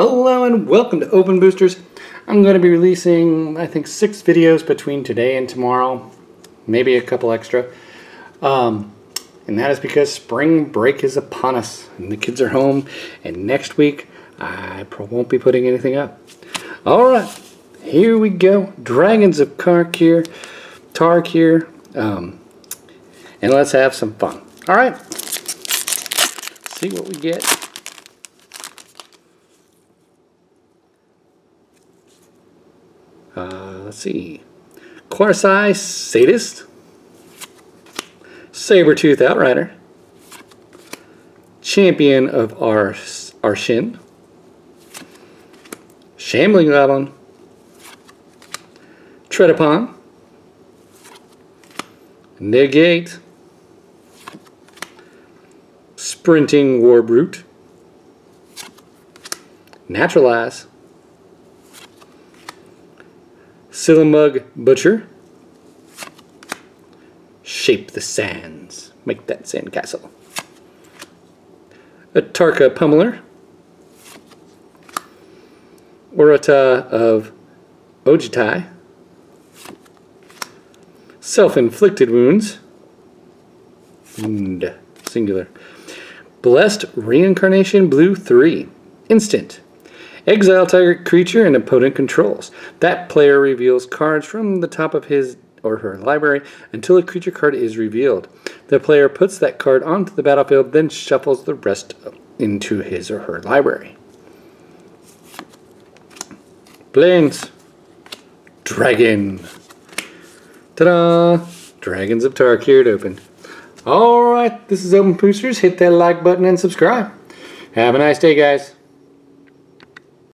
Hello and welcome to Open Boosters. I'm going to be releasing, I think, six videos between today and tomorrow. Maybe a couple extra. Um, and that is because spring break is upon us and the kids are home. And next week, I won't be putting anything up. Alright, here we go. Dragons of Tarkir. Tarkir. Um, and let's have some fun. Alright. See what we get. Uh, let's see. Qarsi Sadist. Sabertooth Outrider. Champion of Ar Arashin. Shambling Goblin. Tread Upon. Negate. Sprinting Warbrute. Naturalize. Silumgar Butcher. Shape the sands. Make that sand sandcastle. Atarka Pummeler. Orator of Ojutai. Self-inflicted wounds. Wound. Singular. Blessed Reincarnation Blue 3. Instant. Exile target creature and opponent controls. That player reveals cards from the top of his or her library until a creature card is revealed. The player puts that card onto the battlefield, then shuffles the rest into his or her library. Plains. Dragon. Ta-da! Dragons of Tarkir opened. Alright, this is Open Boosters. Hit that like button and subscribe. Have a nice day, guys.